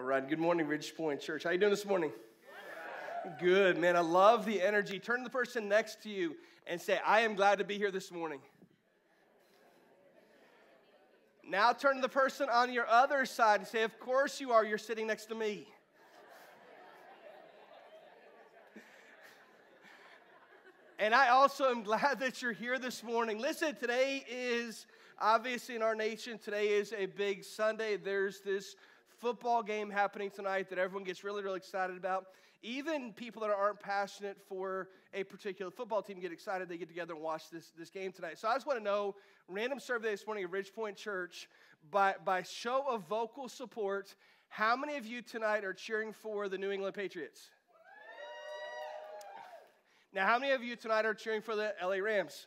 All right. Good morning, Ridge Point Church. How you doing this morning? Good, man. I love the energy. Turn to the person next to you and say, "I am glad to be here this morning." Now turn to the person on your other side and say, "Of course you are. You're sitting next to me." And I also am glad that you're here this morning. Listen, today is obviously in our nation, today is a big Sunday. There's this football game happening tonight that everyone gets really, really excited about. Even people that aren't passionate for a particular football team get excited. They get together and watch this, this game tonight. So I just want to know random survey this morning at Ridgepoint Church by, by show of vocal support, how many of you tonight are cheering for the New England Patriots? Now, how many of you tonight are cheering for the LA Rams?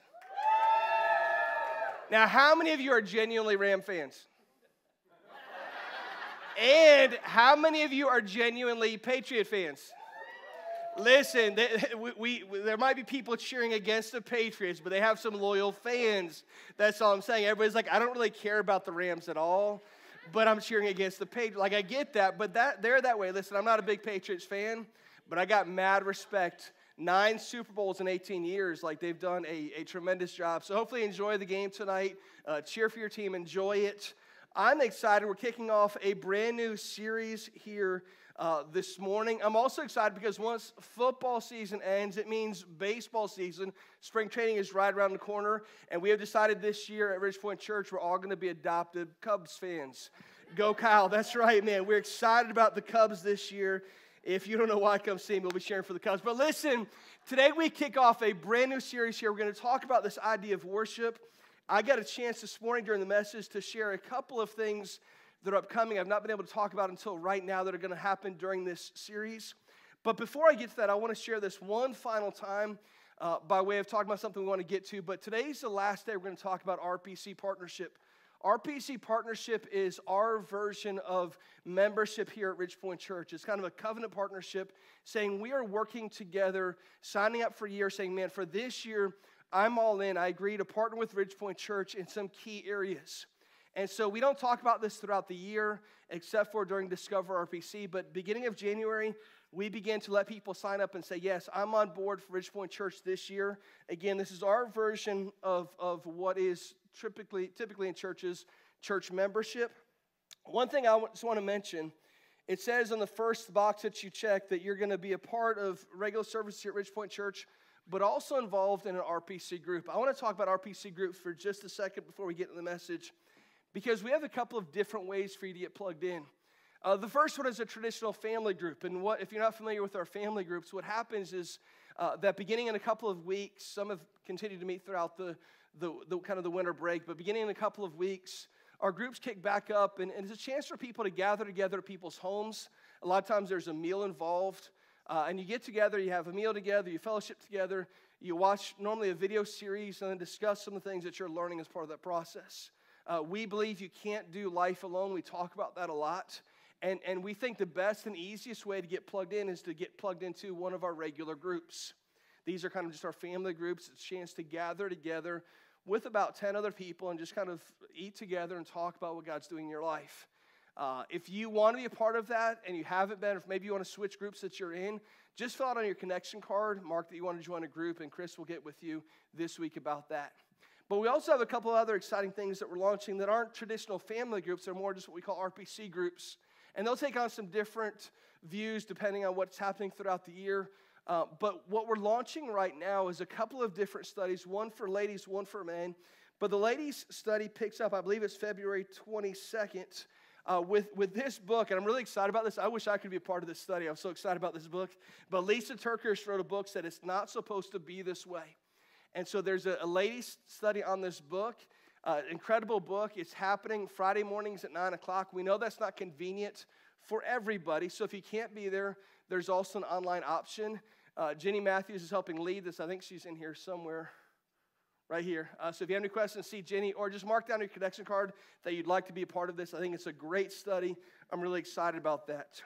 Now, how many of you are genuinely Ram fans? And how many of you are genuinely Patriot fans? Listen, they, we, we, there might be people cheering against the Patriots, but they have some loyal fans. That's all I'm saying. Everybody's like, I don't really care about the Rams at all, but I'm cheering against the Patriots. Like, I get that, but that, they're that way. Listen, I'm not a big Patriots fan, but I got mad respect nine Super Bowls in 18 years. Like they've done a, a tremendous job. So hopefully enjoy the game tonight. Uh, cheer for your team. Enjoy it. I'm excited. We're kicking off a brand new series here uh, this morning. I'm also excited because once football season ends, it means baseball season. Spring training is right around the corner, and we have decided this year at Ridge Point Church we're all going to be adopted Cubs fans. Go Kyle! That's right, man. We're excited about the Cubs this year. If you don't know why, come see me. We'll be sharing for the Cubs. But listen, today we kick off a brand new series here. We're going to talk about this idea of worship. I got a chance this morning during the message to share a couple of things that are upcoming. I've not been able to talk about until right now that are going to happen during this series. But before I get to that, I want to share this one final time uh, by way of talking about something we want to get to. But today's the last day we're going to talk about RPC partnership. RPC partnership is our version of membership here at Ridge Point Church. It's kind of a covenant partnership saying we are working together, signing up for a year, saying, man, for this year, I'm all in. I agree to partner with Ridgepoint Church in some key areas. And so we don't talk about this throughout the year, except for during Discover RPC. But beginning of January, we begin to let people sign up and say, Yes, I'm on board for Ridgepoint Church this year. Again, this is our version of, of what is typically, typically in churches, church membership. One thing I just want to mention it says on the first box that you check that you're going to be a part of regular service here at Ridgepoint Church, but also involved in an RPC group. I want to talk about RPC groups for just a second before we get to the message, because we have a couple of different ways for you to get plugged in. Uh, the first one is a traditional family group. And what, if you're not familiar with our family groups, what happens is uh, that beginning in a couple of weeks, some have continued to meet throughout the, the, the, kind of the winter break, but beginning in a couple of weeks, our groups kick back up, and, and it's a chance for people to gather together at people's homes. A lot of times there's a meal involved, uh, and you get together, you have a meal together, you fellowship together, you watch normally a video series, and then discuss some of the things that you're learning as part of that process. Uh, we believe you can't do life alone. We talk about that a lot. And, and we think the best and easiest way to get plugged in is to get plugged into one of our regular groups. These are kind of just our family groups. It's a chance to gather together with about 10 other people and just kind of eat together and talk about what God's doing in your life. Uh, if you want to be a part of that and you haven't been, if maybe you want to switch groups that you're in, just fill out on your connection card, mark that you want to join a group, and Chris will get with you this week about that. But we also have a couple other exciting things that we're launching that aren't traditional family groups, they're more just what we call RPC groups. And they'll take on some different views depending on what's happening throughout the year. Uh, but what we're launching right now is a couple of different studies one for ladies, one for men. But the ladies' study picks up, I believe it's February 22nd. Uh, with, with this book, and I'm really excited about this. I wish I could be a part of this study. I'm so excited about this book. But Lysa TerKeurst wrote a book that it's not supposed to be this way. And so there's a, a ladies' study on this book. Uh, incredible book. It's happening Friday mornings at 9 o'clock. We know that's not convenient for everybody. So if you can't be there, there's also an online option. Uh, Jenny Matthews is helping lead this. I think she's in here somewhere, right here. Uh, so if you have any questions, see Jenny, or just mark down your connection card that you'd like to be a part of this. I think it's a great study. I'm really excited about that.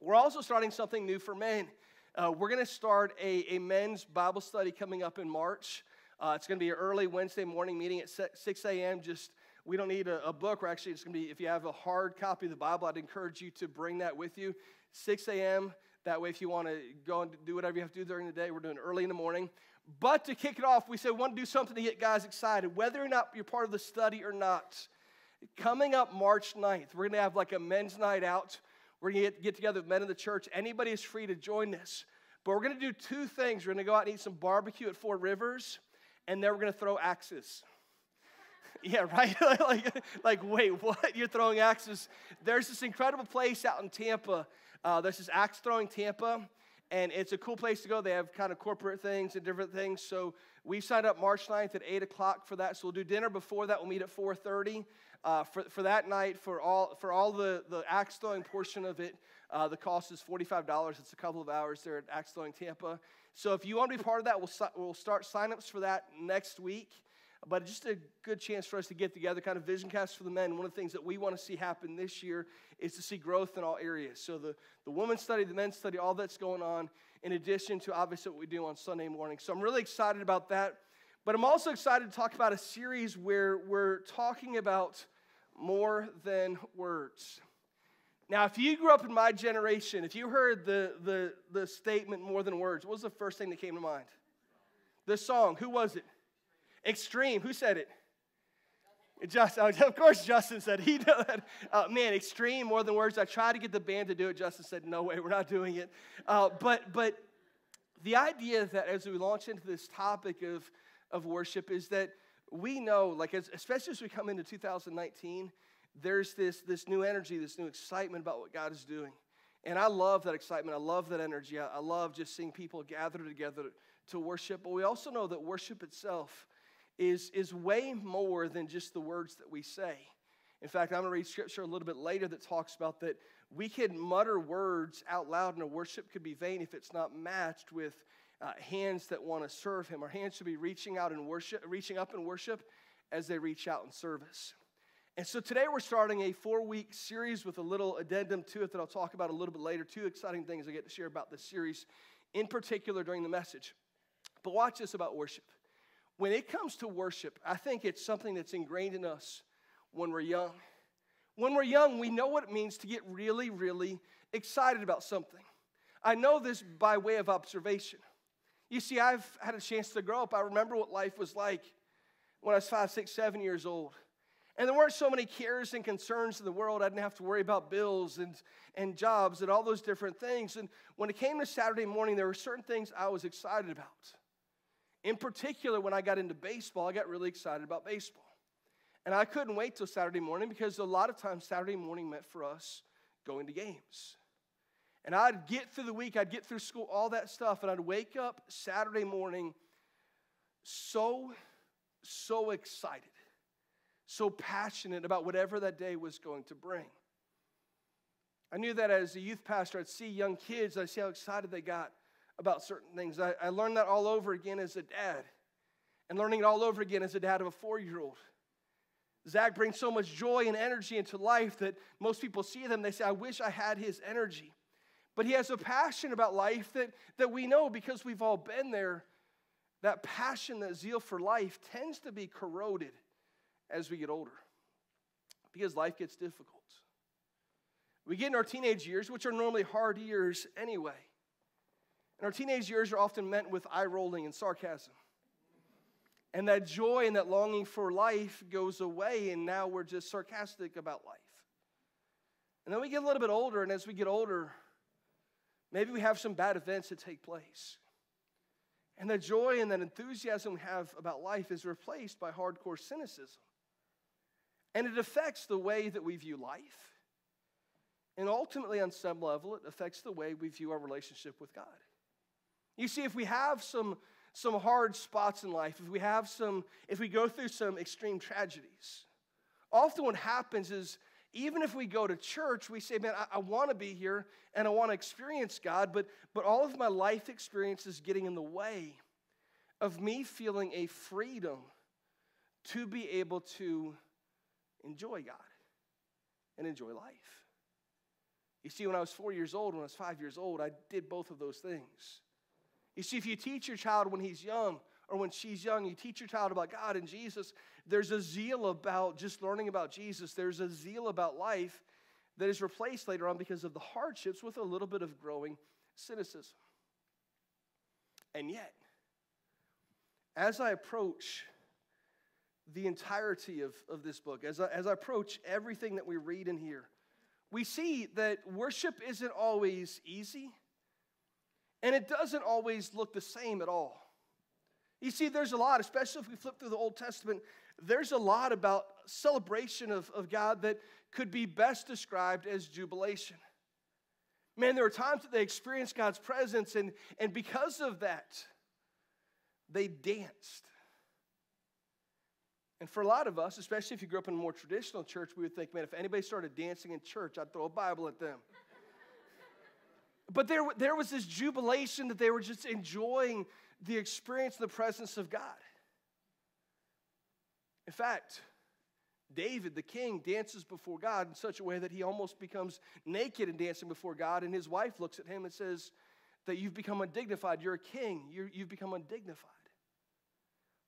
We're also starting something new for men. Uh, we're going to start a, a men's Bible study coming up in March. Uh, it's going to be an early Wednesday morning meeting at 6 a.m. Just We don't need a, a book. We're actually, it's going to be, if you have a hard copy of the Bible, I'd encourage you to bring that with you. 6 a.m. That way, if you want to go and do whatever you have to do during the day, we're doing early in the morning. But to kick it off, we said we want to do something to get guys excited, whether or not you're part of the study or not. Coming up March 9th, we're going to have like a men's night out. We're going to get, get together with men in the church. Anybody is free to join this. But we're going to do two things. We're going to go out and eat some barbecue at Four Rivers, and then we're going to throw axes. yeah, right? like, like, wait, what? You're throwing axes? There's this incredible place out in Tampa. Uh, there's this axe throwing Tampa, and it's a cool place to go. They have kind of corporate things and different things. So we signed up March 9th at 8 o'clock for that. So we'll do dinner before that. We'll meet at 4.30. Uh, for, for that night, for all, for all the, the axe throwing portion of it, uh, the cost is $45. It's a couple of hours there at Axe Throwing Tampa. So if you want to be part of that, we'll, we'll start signups for that next week. But just a good chance for us to get together, kind of vision cast for the men. One of the things that we want to see happen this year is to see growth in all areas. So the, the women's study, the men's study, all that's going on, in addition to obviously what we do on Sunday morning. So I'm really excited about that. But I'm also excited to talk about a series where we're talking about more than words. Now, if you grew up in my generation, if you heard the, the, the statement more than words, what was the first thing that came to mind? The song. Who was it? Extreme. Who said it? Justin, of course, Justin said he did. Uh, man, extreme, more than words. I tried to get the band to do it. Justin said, "No way, we're not doing it." Uh, but, but the idea that as we launch into this topic of of worship is that we know, like, as, especially as we come into 2019, there's this, this new energy, this new excitement about what God is doing. And I love that excitement. I love that energy. I, I love just seeing people gather together to worship. But we also know that worship itself is, is way more than just the words that we say. In fact, I'm going to read scripture a little bit later that talks about that we can mutter words out loud, and a worship could be vain if it's not matched with uh, hands that want to serve Him. Our hands should be reaching out and worship, reaching up in worship as they reach out in service. And so today we're starting a four week series with a little addendum to it that I'll talk about a little bit later. Two exciting things I get to share about this series, in particular during the message. But watch this about worship. When it comes to worship, I think it's something that's ingrained in us when we're young. When we're young, we know what it means to get really, really excited about something. I know this by way of observation. You see, I've had a chance to grow up. I remember what life was like when I was five, six, seven years old. And there weren't so many cares and concerns in the world. I didn't have to worry about bills and, and jobs and all those different things. And when it came to Saturday morning, there were certain things I was excited about. In particular, when I got into baseball, I got really excited about baseball. And I couldn't wait till Saturday morning because a lot of times Saturday morning meant for us going to games. And I'd get through the week, I'd get through school, all that stuff, and I'd wake up Saturday morning so, so excited so passionate about whatever that day was going to bring. I knew that as a youth pastor, I'd see young kids, I'd see how excited they got about certain things. I, I learned that all over again as a dad, and learning it all over again as a dad of a four year old. Zach brings so much joy and energy into life that most people see them, they say, I wish I had his energy. But he has a passion about life that, that we know because we've all been there. That passion, that zeal for life tends to be corroded as we get older because life gets difficult. We get in our teenage years, which are normally hard years anyway. And our teenage years are often met with eye rolling and sarcasm. And that joy and that longing for life goes away, and now we're just sarcastic about life. And then we get a little bit older, and as we get older, maybe we have some bad events that take place. And the joy and that enthusiasm we have about life is replaced by hardcore cynicism. And it affects the way that we view life. And ultimately, on some level, it affects the way we view our relationship with God. You see, if we have some, some hard spots in life, if we have some, if we go through some extreme tragedies, often what happens is even if we go to church, we say, man, I, I want to be here and I want to experience God, but, but all of my life experience is getting in the way of me feeling a freedom to be able to enjoy God and enjoy life. You see, when I was four years old, when I was five years old, I did both of those things. You see, if you teach your child when he's young or when she's young, you teach your child about God and Jesus, there's a zeal about just learning about Jesus. There's a zeal about life that is replaced later on because of the hardships with a little bit of growing cynicism. And yet, as I approach the entirety of, of this book, as I, as I approach everything that we read in here, we see that worship isn't always easy and it doesn't always look the same at all. You see, there's a lot, especially if we flip through the Old Testament, there's a lot about celebration of, of God that could be best described as jubilation. Man, there were times that they experienced God's presence, and, and because of that, they danced. And for a lot of us, especially if you grew up in a more traditional church, we would think, man, if anybody started dancing in church, I'd throw a Bible at them. But there, there was this jubilation that they were just enjoying the experience and the presence of God. In fact, David, the king, dances before God in such a way that he almost becomes naked in dancing before God, and his wife looks at him and says that you've become undignified. You're a king, you have become undignified.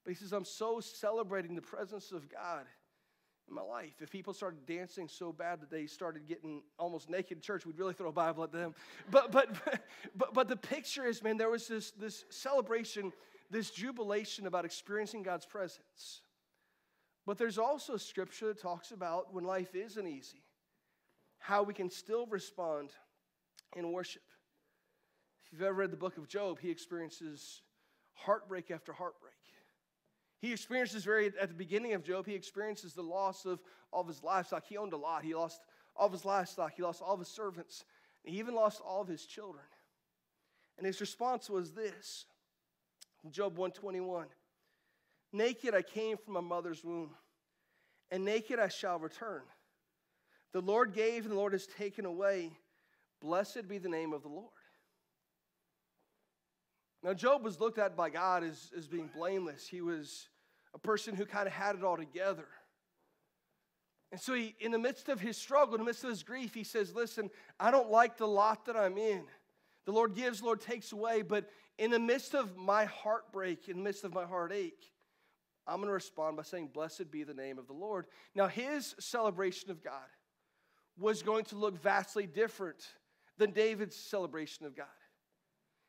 But he says, I'm so celebrating the presence of God in my life. If people started dancing so bad that they started getting almost naked in church, we'd really throw a Bible at them. But but but but the picture is, man, there was this this celebration, this jubilation about experiencing God's presence. But there's also scripture that talks about when life isn't easy, how we can still respond in worship. If you've ever read the book of Job, he experiences heartbreak after heartbreak. He experiences very at the beginning of Job, he experiences the loss of all of his livestock. He owned a lot. He lost all of his livestock. He lost all of his servants. He even lost all of his children. And his response was this Job 121 Naked I came from my mother's womb, and naked I shall return. The Lord gave, and the Lord has taken away. Blessed be the name of the Lord. Now, Job was looked at by God as, as being blameless. He was a person who kind of had it all together. And so, he, in the midst of his struggle, in the midst of his grief, he says, Listen, I don't like the lot that I'm in. The Lord gives, Lord takes away. But in the midst of my heartbreak, in the midst of my heartache, I'm going to respond by saying, Blessed be the name of the Lord. Now, his celebration of God was going to look vastly different than David's celebration of God.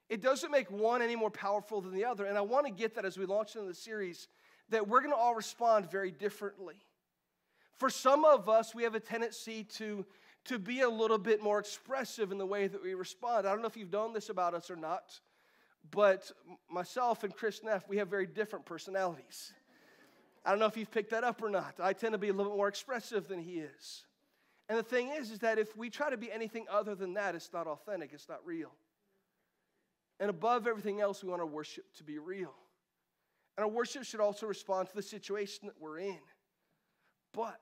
It doesn't make one any more powerful than the other. And I want to get that as we launch into the series, that we're going to all respond very differently. For some of us, we have a tendency to, to be a little bit more expressive in the way that we respond. I don't know if you've known this about us or not, but myself and Chris Neff, we have very different personalities. I don't know if you've picked that up or not. I tend to be a little bit more expressive than he is. And the thing is, is that if we try to be anything other than that, it's not authentic, it's not real. And above everything else, we want our worship to be real. And our worship should also respond to the situation that we're in. But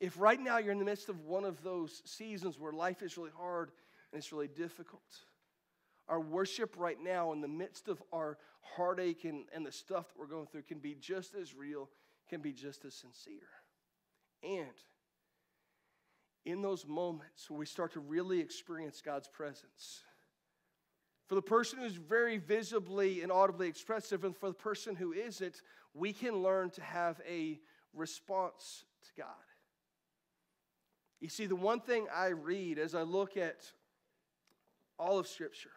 if right now you're in the midst of one of those seasons where life is really hard and it's really difficult, our worship right now, in the midst of our heartache and, and the stuff that we're going through, can be just as real, can be just as sincere. And in those moments where we start to really experience God's presence, for the person who's very visibly and audibly expressive, and for the person who isn't, we can learn to have a response to God. You see, the one thing I read as I look at all of Scripture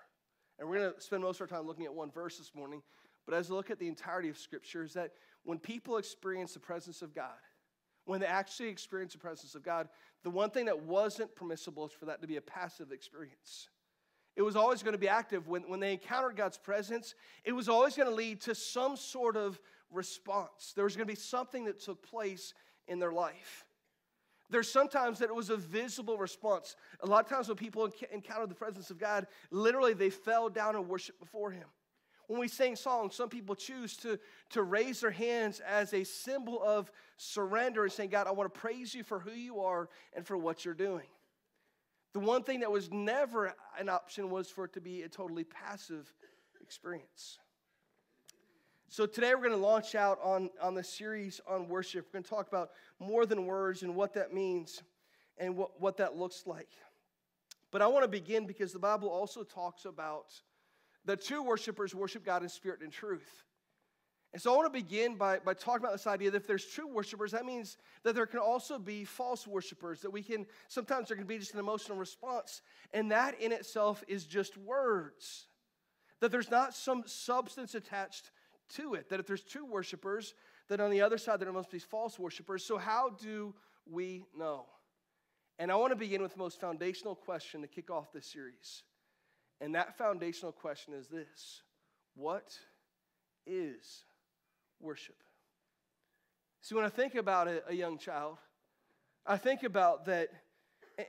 and we're going to spend most of our time looking at one verse this morning. But as I look at the entirety of Scripture, is that when people experience the presence of God, when they actually experience the presence of God, the one thing that wasn't permissible is for that to be a passive experience. It was always going to be active. When, when they encountered God's presence, it was always going to lead to some sort of response. There was going to be something that took place in their life. There's sometimes that it was a visible response. A lot of times when people encountered the presence of God, literally they fell down and worshiped before Him. When we sing songs, some people choose to, to raise their hands as a symbol of surrender and saying, God, I want to praise you for who you are and for what you're doing. The one thing that was never an option was for it to be a totally passive experience. So today we're going to launch out on, on the series on worship. We're going to talk about more than words and what that means and what, what that looks like. But I want to begin because the Bible also talks about the true worshipers worship God in spirit and truth. And so I want to begin by, by talking about this idea that if there's true worshipers, that means that there can also be false worshipers, that we can, sometimes there can be just an emotional response. And that in itself is just words. That there's not some substance attached to it. That if there's true worshipers, that on the other side there must be false worshipers. So how do we know? And I want to begin with the most foundational question to kick off this series. And that foundational question is this What is worship? See, when I think about a, a young child, I think about that,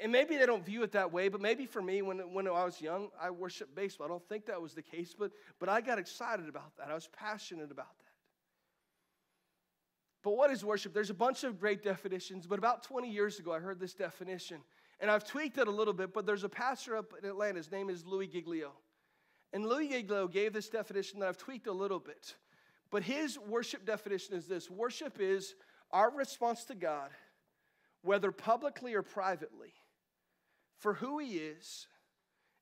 and maybe they don't view it that way, but maybe for me, when, when I was young, I worshiped baseball. I don't think that was the case, but, but I got excited about that. I was passionate about that. But what is worship? There's a bunch of great definitions, but about 20 years ago, I heard this definition. And I've tweaked it a little bit, but there's a pastor up in Atlanta. His name is Louie Giglio. And Louie Giglio gave this definition that I've tweaked a little bit. But his worship definition is this worship is our response to God, whether publicly or privately, for who he is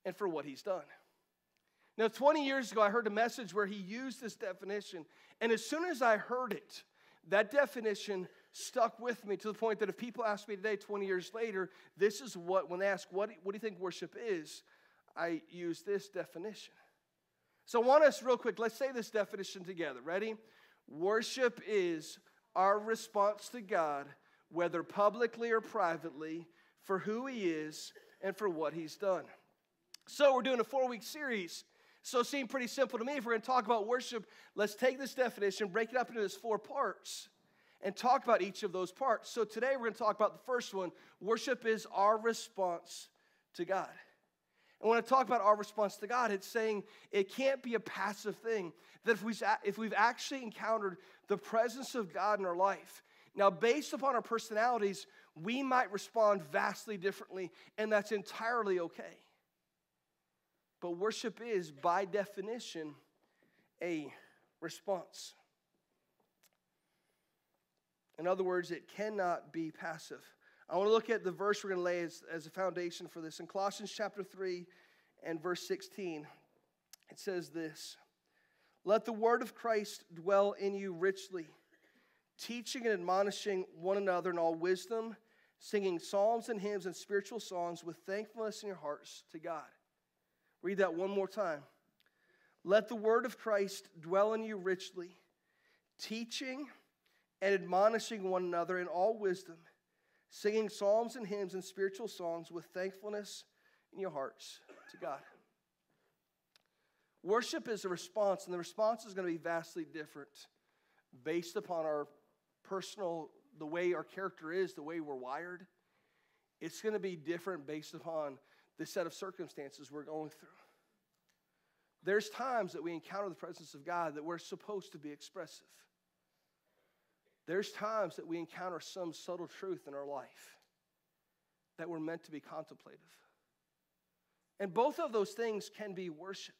and for what he's done. Now, 20 years ago, I heard a message where he used this definition. And as soon as I heard it, that definition stuck with me to the point that if people ask me today, 20 years later, this is what, when they ask, what, what do you think worship is? I use this definition. So I want us, real quick, let's say this definition together. Ready? Worship is our response to God, whether publicly or privately, for who He is and for what He's done. So we're doing a four week series. So it seemed pretty simple to me. If we're going to talk about worship, let's take this definition, break it up into its four parts, and talk about each of those parts. So today we're going to talk about the first one worship is our response to God. And when I talk about our response to God, it's saying it can't be a passive thing. That if, we, if we've actually encountered the presence of God in our life, now based upon our personalities, we might respond vastly differently, and that's entirely okay. But worship is, by definition, a response. In other words, it cannot be passive. I want to look at the verse we're going to lay as, as a foundation for this. In Colossians chapter 3 and verse 16, it says this Let the word of Christ dwell in you richly, teaching and admonishing one another in all wisdom, singing psalms and hymns and spiritual songs with thankfulness in your hearts to God. Read that one more time. Let the word of Christ dwell in you richly, teaching and admonishing one another in all wisdom, singing psalms and hymns and spiritual songs with thankfulness in your hearts to God. Worship is a response, and the response is going to be vastly different based upon our personal, the way our character is, the way we're wired. It's going to be different based upon the set of circumstances we're going through. There's times that we encounter the presence of God that we're supposed to be expressive. There's times that we encounter some subtle truth in our life that we're meant to be contemplative. And both of those things can be worship.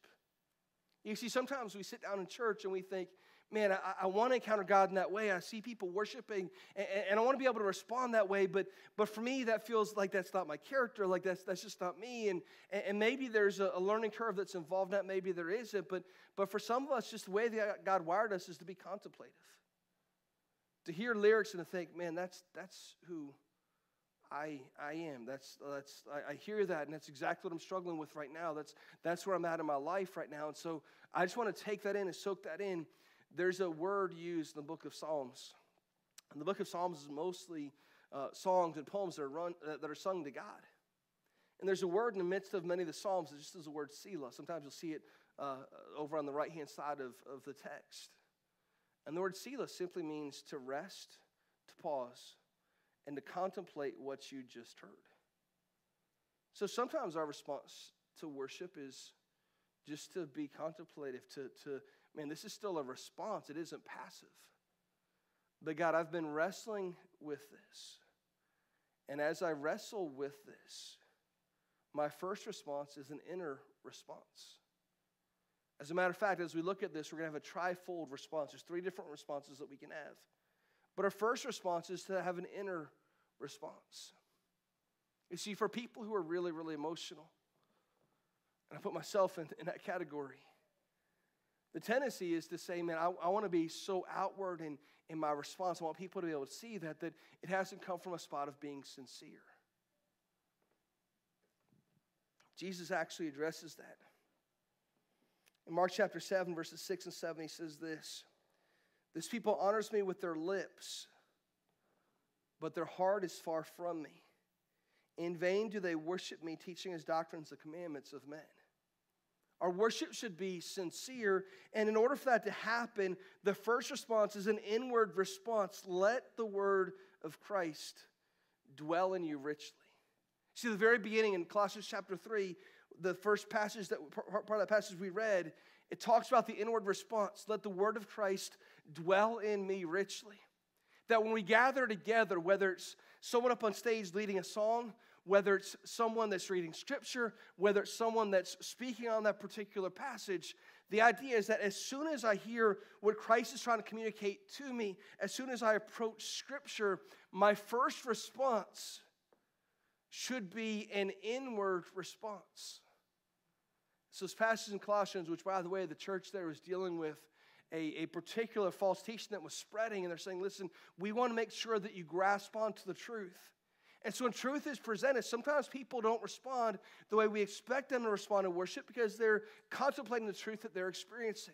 You see, sometimes we sit down in church and we think, man, I, I want to encounter God in that way. I see people worshiping, and, and I want to be able to respond that way. But, but for me, that feels like that's not my character. Like that's, that's just not me. And, and maybe there's a, learning curve that's involved in that. Maybe there isn't. But, but for some of us, just the way that God wired us is to be contemplative. To hear lyrics and to think, man, that's, that's who I, I am. That's, that's, I, I, hear that, and that's exactly what I'm struggling with right now. That's, that's where I'm at in my life right now. And so I just want to take that in and soak that in there's a word used in the book of Psalms. And the book of Psalms is mostly uh, songs and poems that are, run, uh, that are sung to God. And there's a word in the midst of many of the Psalms that just is the word Selah. Sometimes you'll see it uh, over on the right hand side of, of the text. And the word Selah simply means to rest, to pause, and to contemplate what you just heard. So sometimes our response to worship is just to be contemplative, to, to man, this is still a response. It isn't passive. But God, I've been wrestling with this. And as I wrestle with this, my first response is an inner response. As a matter of fact, as we look at this, we're going to have a trifold response. There's three different responses that we can have. But our first response is to have an inner response. You see, for people who are really, really emotional, and I put myself in, in that category, The tendency is to say, man, I, I want to be so outward in, in my response. I want people to be able to see that, that it hasn't come from a spot of being sincere. Jesus actually addresses that. In Mark chapter 7, verses 6 and 7, he says this This people honors me with their lips, but their heart is far from me. In vain do they worship me, teaching as doctrines the commandments of men. Our worship should be sincere. And in order for that to happen, the first response is an inward response. Let the word of Christ dwell in you richly. See, the very beginning in Colossians chapter 3, the first passage that part of that passage we read, it talks about the inward response. Let the word of Christ dwell in me richly. That when we gather together, whether it's someone up on stage leading a song, whether it's someone that's reading scripture, whether it's someone that's speaking on that particular passage, the idea is that as soon as I hear what Christ is trying to communicate to me, as soon as I approach scripture, my first response should be an inward response. So, this passage in Colossians, which, by the way, the church there was dealing with a, a particular false teaching that was spreading, and they're saying, listen, we want to make sure that you grasp onto the truth. And so when truth is presented, sometimes people don't respond the way we expect them to respond to worship because they're contemplating the truth that they're experiencing.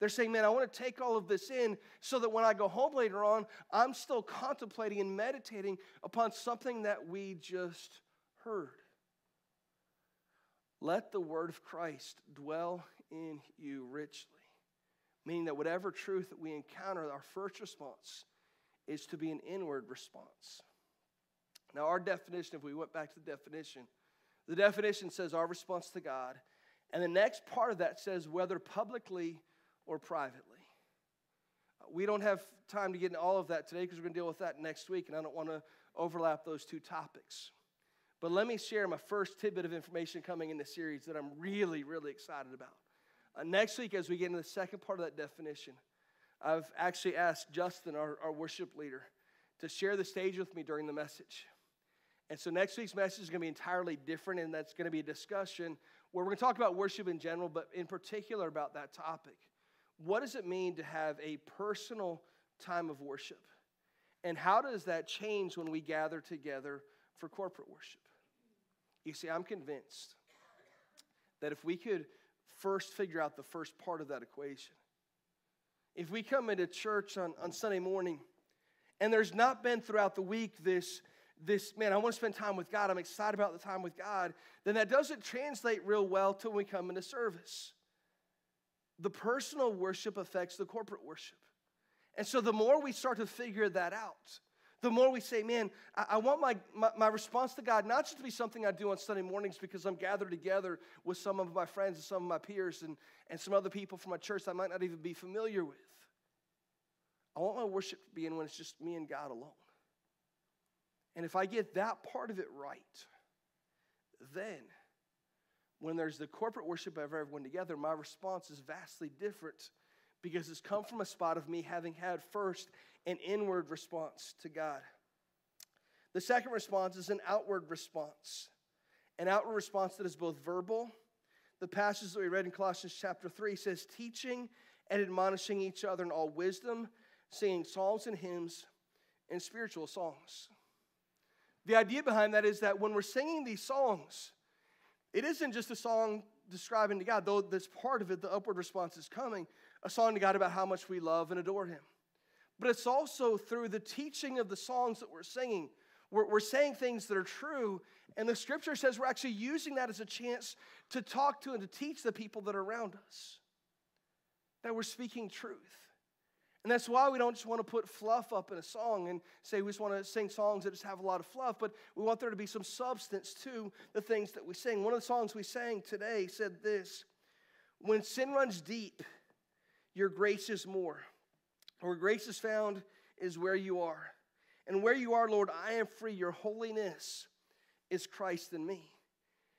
They're saying, man, I want to take all of this in so that when I go home later on, I'm still contemplating and meditating upon something that we just heard. Let the word of Christ dwell in you richly. Meaning that whatever truth that we encounter, our first response is to be an inward response. Now, our definition, if we went back to the definition, the definition says our response to God. And the next part of that says whether publicly or privately. We don't have time to get into all of that today because we're going to deal with that next week, and I don't want to overlap those two topics. But let me share my first tidbit of information coming in the series that I'm really, really excited about. Uh, next week, as we get into the second part of that definition, I've actually asked Justin, our, our worship leader, to share the stage with me during the message. And so next week's message is going to be entirely different, and that's going to be a discussion where we're going to talk about worship in general, but in particular about that topic. What does it mean to have a personal time of worship? And how does that change when we gather together for corporate worship? You see, I'm convinced that if we could first figure out the first part of that equation, if we come into church on, on Sunday morning and there's not been throughout the week this this, man, I want to spend time with God, I'm excited about the time with God, then that doesn't translate real well till we come into service. The personal worship affects the corporate worship. And so the more we start to figure that out, the more we say, man, I, I want my, my, my, response to God not just to be something I do on Sunday mornings because I'm gathered together with some of my friends and some of my peers and, and some other people from my church I might not even be familiar with. I want my worship to be in when it's just me and God alone. And if I get that part of it right, then when there's the corporate worship of everyone together, my response is vastly different because it's come from a spot of me having had first an inward response to God. The second response is an outward response, an outward response that is both verbal. The passage that we read in Colossians chapter 3 says, teaching and admonishing each other in all wisdom, singing psalms and hymns and spiritual songs. The idea behind that is that when we're singing these songs, it isn't just a song describing to God, though this part of it, the upward response is coming, a song to God about how much we love and adore Him. But it's also through the teaching of the songs that we're singing. We're, we're saying things that are true, and the scripture says we're actually using that as a chance to talk to and to teach the people that are around us. That we're speaking truth. And that's why we don't just want to put fluff up in a song and say we just want to sing songs that just have a lot of fluff, but we want there to be some substance to the things that we sing. One of the songs we sang today said this When sin runs deep, your grace is more. Where grace is found is where you are. And where you are, Lord, I am free. Your holiness is Christ in me.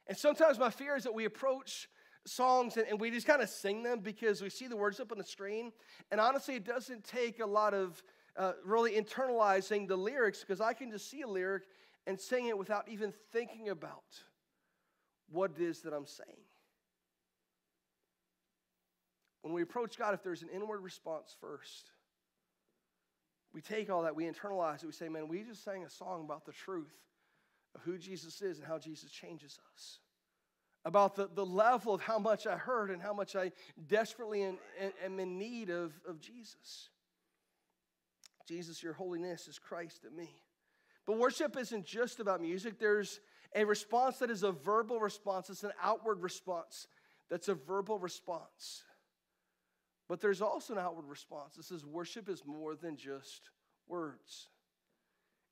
And sometimes my fear is that we approach songs and, and we just kind of sing them because we see the words up on the screen. And honestly, it doesn't take a lot of uh, really internalizing the lyrics because I can just see a lyric and sing it without even thinking about what it is that I'm saying. when we approach God, if there's an inward response first, we take all that, we internalize it, we say, man, we just sang a song about the truth of who Jesus is and how Jesus changes us. About the, the level of how much I heard and how much I desperately in, am in need of, of Jesus. Jesus, your holiness is Christ in me. But worship isn't just about music. There's a response that is a verbal response, it's an outward response that's a verbal response. But there's also an outward response. This is worship is more than just words.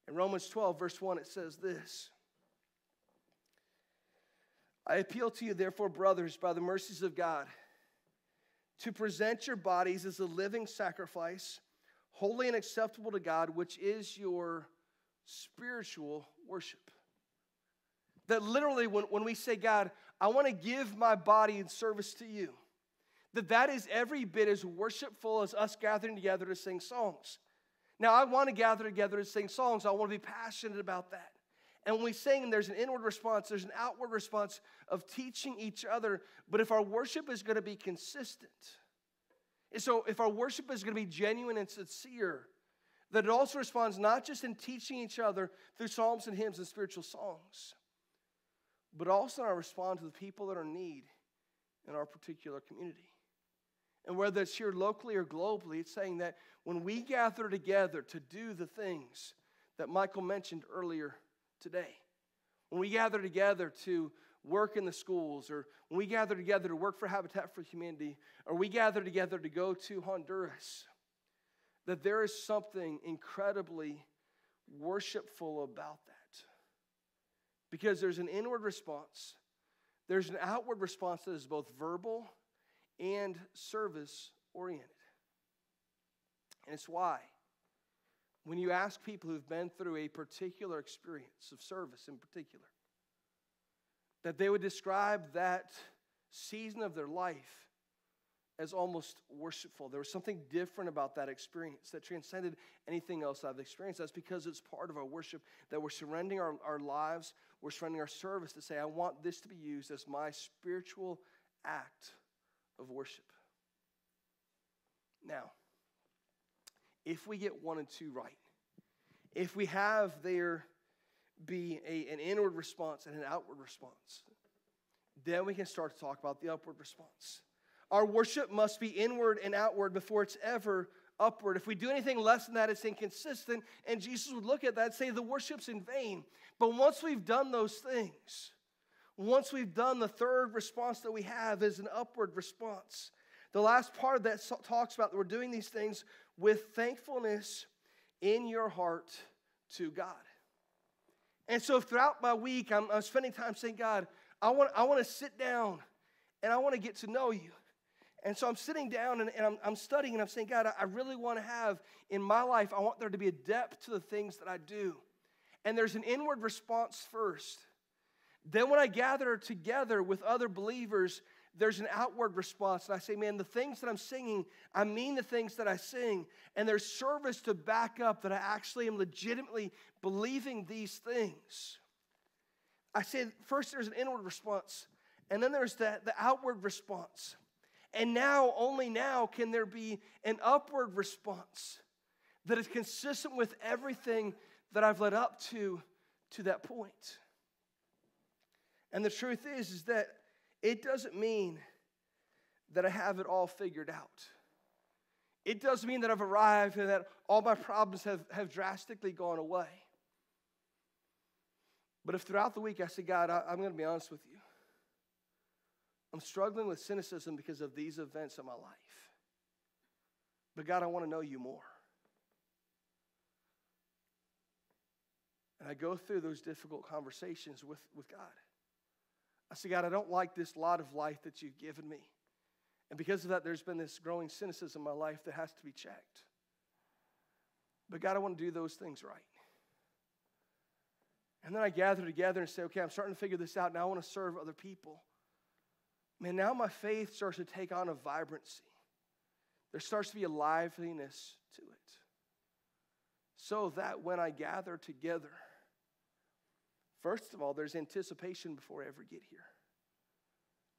In Romans 12, verse 1, it says this I appeal to you, therefore, brothers, by the mercies of God, to present your bodies as a living sacrifice, holy and acceptable to God, which is your spiritual worship. That literally, when, when we say, God, I want to give my body in service to you, that that is every bit as worshipful as us gathering together to sing songs. Now, I want to gather together to sing songs. I want to be passionate about that. And when we sing, there's an inward response, there's an outward response of teaching each other. But if our worship is going to be consistent, and so if our worship is going to be genuine and sincere, that it also responds not just in teaching each other through psalms and hymns and spiritual songs, but also in our response to the people that are in need in our particular community. And whether it's here locally or globally, it's saying that when we gather together to do the things that Michael mentioned earlier today, when we gather together to work in the schools, or when we gather together to work for Habitat for Humanity, or we gather together to go to Honduras, that there is something incredibly worshipful about that. Because there's an inward response, there's an outward response that is both verbal and service oriented. And it's why, when you ask people who've been through a particular experience of service in particular, that they would describe that season of their life as almost worshipful. There was something different about that experience that transcended anything else I've experienced. That's because it's part of our worship that we're surrendering our, our lives, we're surrendering our service to say, I want this to be used as my spiritual act of worship. Now, if we get one and two right, if we have there be a, an inward response and an outward response, then we can start to talk about the upward response. Our worship must be inward and outward before it's ever upward. If we do anything less than that, it's inconsistent. And Jesus would look at that and say, the worship's in vain. But once we've done those things, once we've done the third response that we have is an upward response. The last part of that talks about that we're doing these things with thankfulness in your heart to God. And so throughout my week, I'm, I'm spending time saying, God, I want, I want to sit down and I want to get to know you. And so I'm sitting down and, and I'm, I'm, studying and I'm saying, God, I really want to have in my life, I want there to be a depth to the things that I do. And there's an inward response first. Then when I gather together with other believers, there's an outward response. And I say, man, the things that I'm singing, I mean the things that I sing. And there's service to back up that I actually am legitimately believing these things. I say, first there's an inward response, and then there's the, the outward response. And now, only now, can there be an upward response that is consistent with everything that I've led up to to that point. And the truth is, is that it doesn't mean that I have it all figured out. It doesn't mean that I've arrived and that all my problems have, have drastically gone away. But if throughout the week I say, God, I, I'm going to be honest with you, I'm struggling with cynicism because of these events in my life. But God, I want to know you more. And I go through those difficult conversations with, with God. I say, God, I don't like this lot of life that you've given me. And because of that, there's been this growing cynicism in my life that has to be checked. But God, I want to do those things right. And then I gather together and say, okay, I'm starting to figure this out. Now I want to serve other people man, now my faith starts to take on a vibrancy. There starts to be a liveliness to it. So that when I gather together, first of all, there's anticipation before I ever get here.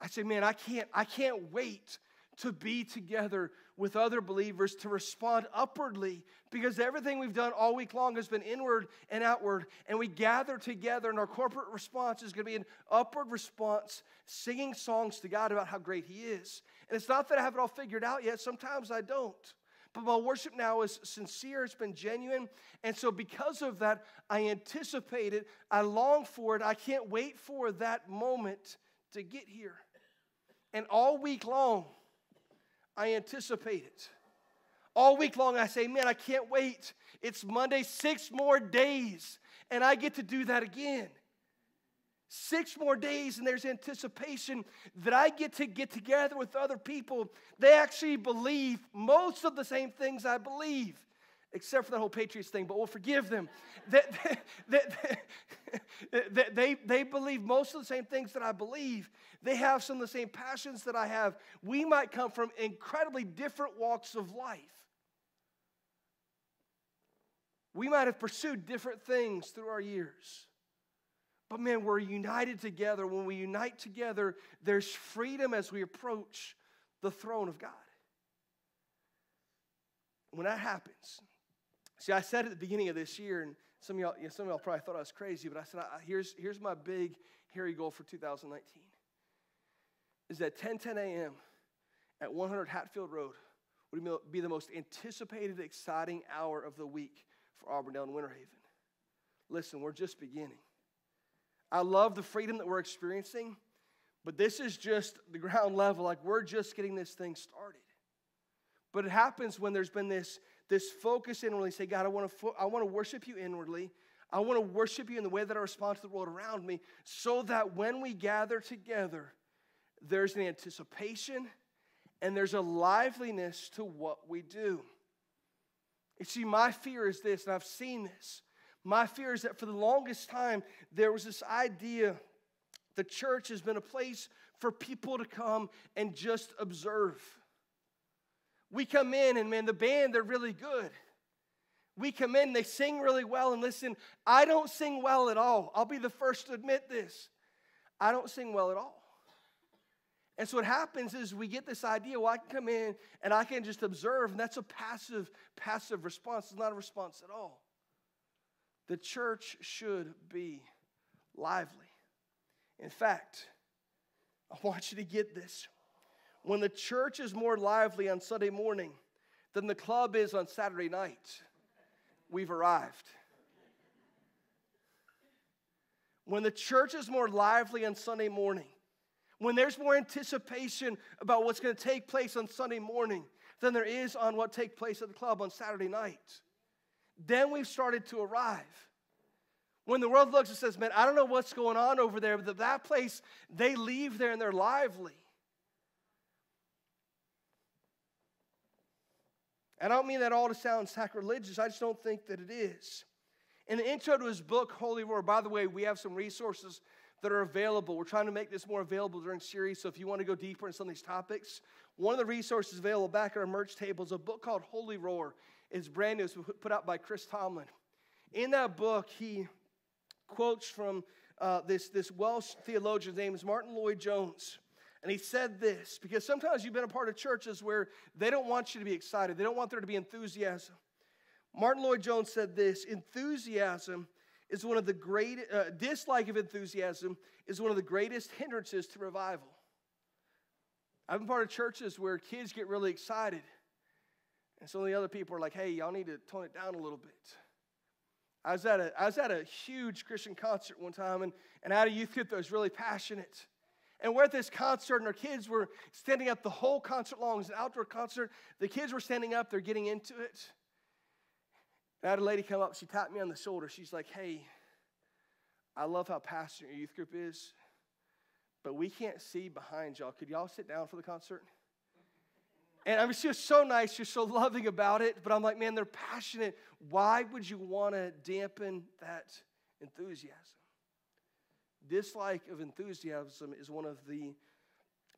I say, man, I can't, I can't wait to be together with other believers, to respond upwardly, because everything we've done all week long has been inward and outward. And we gather together, and our corporate response is going to be an upward response, singing songs to God about how great He is. And it's not that I have it all figured out yet, sometimes I don't. But my worship now is sincere, it's been genuine. And so, because of that, I anticipate it, I long for it, I can't wait for that moment to get here. And all week long, I anticipate it. All week long, I say, man, I can't wait. It's Monday, six more days, and I get to do that again. Six more days, and there's anticipation that I get to get together with other people. They actually believe most of the same things I believe, except for the whole Patriots thing, but we'll forgive them. that, that, that, they, they believe most of the same things that I believe. They have some of the same passions that I have. We might come from incredibly different walks of life. We might have pursued different things through our years. But man, we're united together. When we unite together, there's freedom as we approach the throne of God. When that happens, see, I said at the beginning of this year, and some of y'all, yeah, some of y'all probably thought I was crazy, but I said, I, here's, here's my big, hairy goal for 2019 is that 10 10 a.m. at 100 Hatfield Road would be the most anticipated, exciting hour of the week for Auburndale and Winter Haven. Listen, we're just beginning. I love the freedom that we're experiencing, but this is just the ground level. Like we're just getting this thing started. But it happens when there's been this, this focus inwardly. Say, God, I want to fo- I want to worship you inwardly. I want to worship you in the way that I respond to the world around me, so that when we gather together, there's an anticipation and there's a liveliness to what we do. You see, my fear is this, and I've seen this. My fear is that for the longest time, there was this idea the church has been a place for people to come and just observe. We come in, and man, the band, they're really good. We come in, they sing really well, and listen, I don't sing well at all. I'll be the first to admit this. I don't sing well at all. And so what happens is we get this idea, well, I can come in and I can just observe, and that's a passive, passive response. It's not a response at all. The church should be lively. In fact, I want you to get this. When the church is more lively on Sunday morning than the club is on Saturday night, we've arrived. When the church is more lively on Sunday morning, when there's more anticipation about what's going to take place on Sunday morning than there is on what takes place at the club on Saturday night, then we've started to arrive. When the world looks and says, Man, I don't know what's going on over there, but that place, they leave there and they're lively. I don't mean that all to sound sacrilegious, I just don't think that it is. In the intro to his book, Holy Roar, by the way, we have some resources that are available. We're trying to make this more available during series, so if you want to go deeper in some of these topics, one of the resources available back at our merch table is a book called Holy Roar. It's brand new, it's put out by Chris Tomlin. In that book, he quotes from uh, this, this Welsh theologian's name is Martyn Lloyd-Jones. And he said this because sometimes you've been a part of churches where they don't want you to be excited, they don't want there to be enthusiasm. Martyn Lloyd-Jones said this enthusiasm is one of the great, uh, dislike of enthusiasm is one of the greatest hindrances to revival. I've been part of churches where kids get really excited, and of the other people are like, hey, y'all need to tone it down a little bit. I was at a, I was at a huge Christian concert one time, and, and I had a youth group that was really passionate. And we're at this concert, and our kids were standing up the whole concert long. It was an outdoor concert. The kids were standing up, they're getting into it. And I had a lady come up, she tapped me on the shoulder. She's like, Hey, I love how passionate your youth group is, but we can't see behind y'all. Could y'all sit down for the concert? And I mean, she was so nice, she was so loving about it, but I'm like, man, they're passionate. Why would you want to dampen that enthusiasm? Dislike of enthusiasm is one of the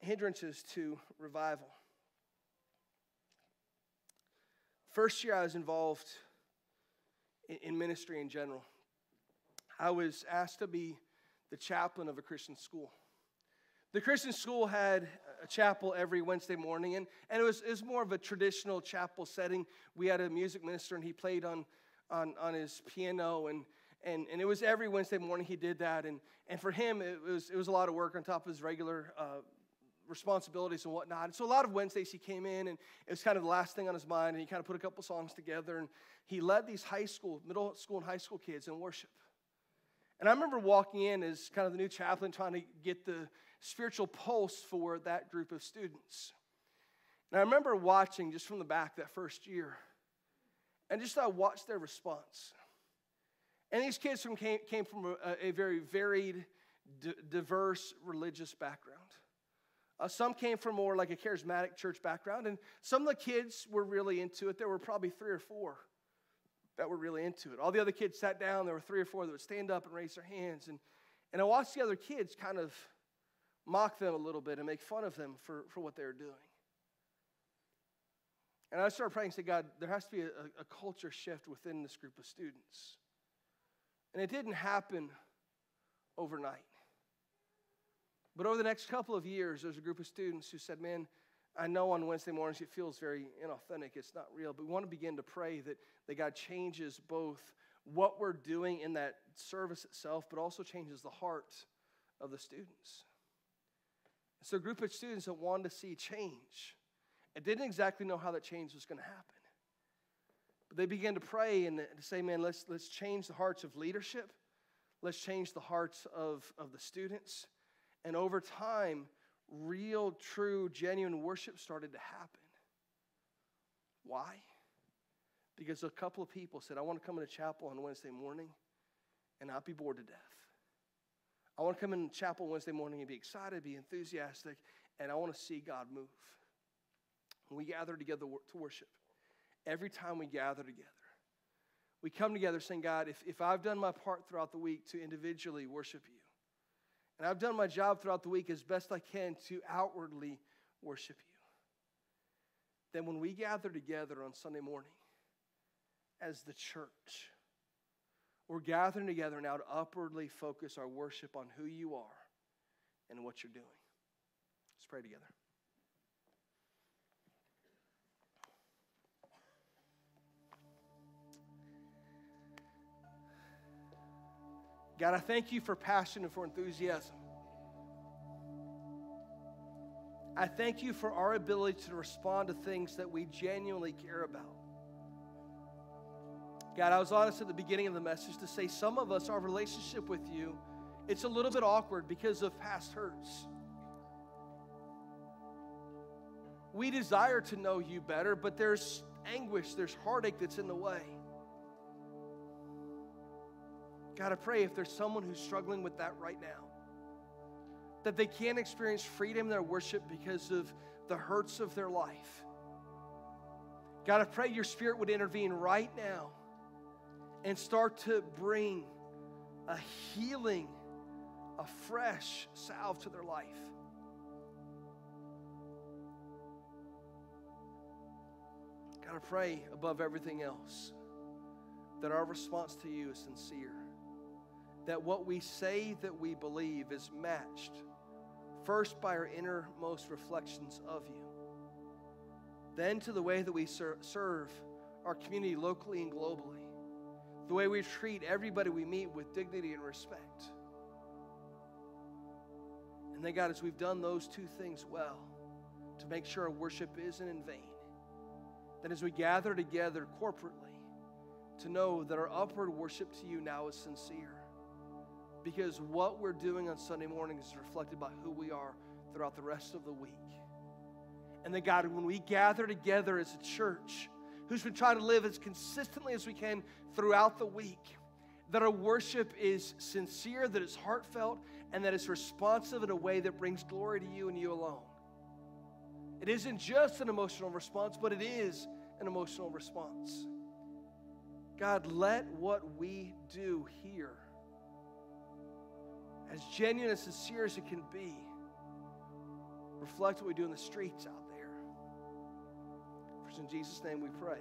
hindrances to revival. First year I was involved in ministry in general, I was asked to be the chaplain of a Christian school. The Christian school had a chapel every Wednesday morning, and, and it, was, it was more of a traditional chapel setting. We had a music minister, and he played on, on, on his piano, and, and, and it was every Wednesday morning he did that. And, and for him, it was, it was a lot of work on top of his regular uh, responsibilities and whatnot. And so a lot of Wednesdays he came in, and it was kind of the last thing on his mind, and he kind of put a couple songs together, and he led these high school, middle school, and high school kids in worship. And I remember walking in as kind of the new chaplain trying to get the spiritual pulse for that group of students. And I remember watching just from the back that first year, and just I watched their response. And these kids from came, came from a, a very varied, d- diverse religious background. Uh, some came from more like a charismatic church background, and some of the kids were really into it. There were probably three or four that were really into it. All the other kids sat down. There were three or four that would stand up and raise their hands. And, and I watched the other kids kind of mock them a little bit and make fun of them for, for what they were doing. And I started praying and said, God, there has to be a, a culture shift within this group of students. And it didn't happen overnight. But over the next couple of years, there's a group of students who said, Man, I know on Wednesday mornings it feels very inauthentic, it's not real, but we want to begin to pray that, that God changes both what we're doing in that service itself, but also changes the heart of the students. So, a group of students that wanted to see change and didn't exactly know how that change was going to happen. But they began to pray and to say, man, let's, let's change the hearts of leadership, let's change the hearts of, of the students. And over time, real, true, genuine worship started to happen. Why? Because a couple of people said, I want to come into chapel on Wednesday morning and not be bored to death. I want to come in chapel Wednesday morning and be excited, be enthusiastic, and I want to see God move. When we gather together to worship, every time we gather together, we come together saying, God, if, if I've done my part throughout the week to individually worship you, and I've done my job throughout the week as best I can to outwardly worship you. Then when we gather together on Sunday morning as the church, we're gathering together now to upwardly focus our worship on who you are and what you're doing. Let's pray together. God, I thank you for passion and for enthusiasm. I thank you for our ability to respond to things that we genuinely care about. God, I was honest at the beginning of the message to say some of us, our relationship with you, it's a little bit awkward because of past hurts. We desire to know you better, but there's anguish, there's heartache that's in the way. God, I pray if there's someone who's struggling with that right now, that they can't experience freedom in their worship because of the hurts of their life. God, I pray your spirit would intervene right now and start to bring a healing, a fresh salve to their life. God, I pray above everything else that our response to you is sincere that what we say that we believe is matched first by our innermost reflections of you, then to the way that we ser- serve our community locally and globally, the way we treat everybody we meet with dignity and respect. And then, God, as we've done those two things well, to make sure our worship isn't in vain, then as we gather together corporately, to know that our upward worship to you now is sincere because what we're doing on Sunday morning is reflected by who we are throughout the rest of the week. And then, God, when we gather together as a church who's been trying to live as consistently as we can throughout the week, that our worship is sincere, that it's heartfelt, and that it's responsive in a way that brings glory to you and you alone. It isn't just an emotional response, but it is an emotional response. God, let what we do here as genuine and sincere as it can be, reflect what we do in the streets out there. For in Jesus' name we pray.